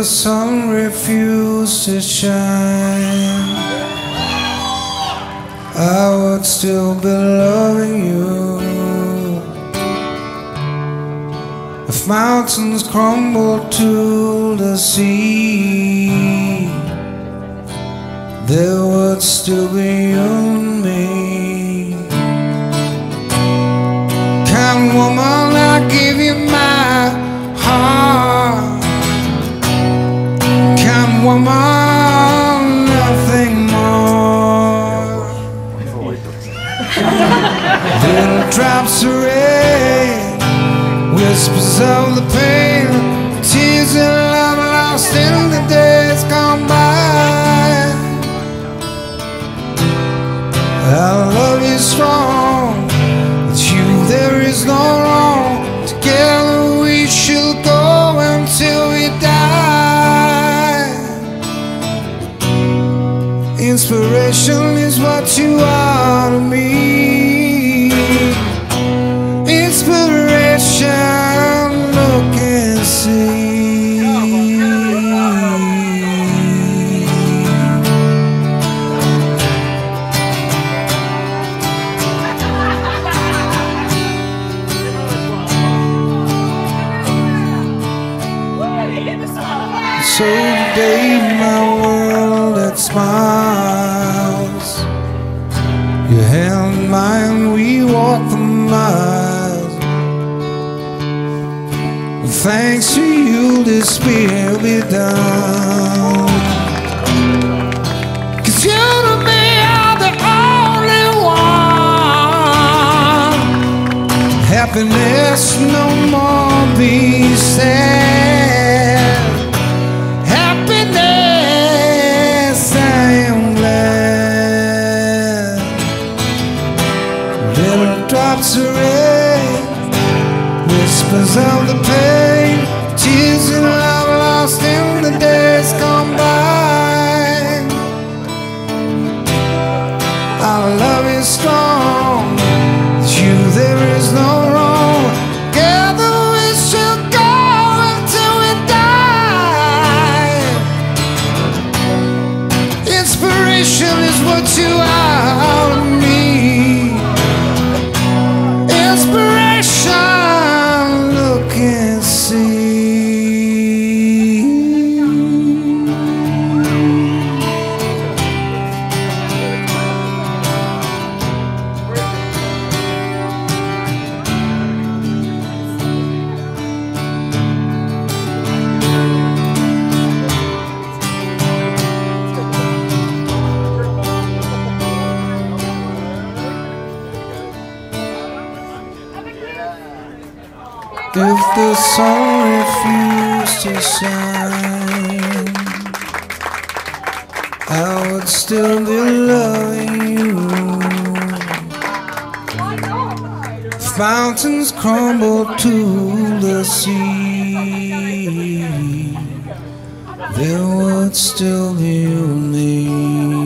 the sun refused to shine, I would still be loving you. If mountains crumbled to the sea, there would still be you and me. Little drops of rain, whispers of the pain, tears of love lost in the days gone by. I love you strong. It's you, there is no wrong. Together we shall go until we die. Inspiration is what you are So today my world that smiles. Your hand in mine, we walk the miles. Thanks to you this will be done Cause you to me are the only one. Happiness no more be sad Little drops of rain, whispers of the pain, tears and love lost in the days gone by. Our love is strong, it's you there is no wrong. Together we shall go until we die. Inspiration is what you are If the sun refused to shine, I would still be loving you. Fountains crumble to the sea, there would still be you